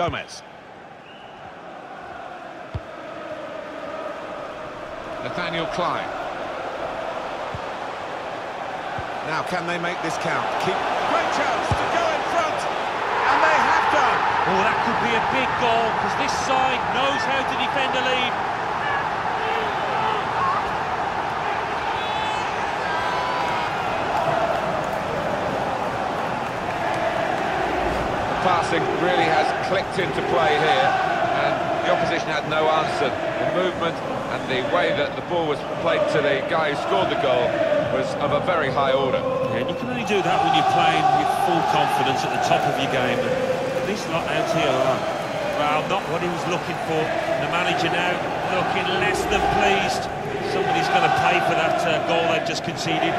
Gomez. Nathaniel Clyne. Now, can they make this count? Keep... Great chance to go in front, and they have done. Oh, that could be a big goal, because this side knows how to defend a lead. Passing really has clicked into play here, and the opposition had no answer. The movement and the way that the ball was played to the guy who scored the goal was of a very high order. Yeah, and you can only do that when you're playing with full confidence at the top of your game. At least not out here well, not what he was looking for. The manager now looking less than pleased. Somebody's going to pay for that uh, goal they've just conceded.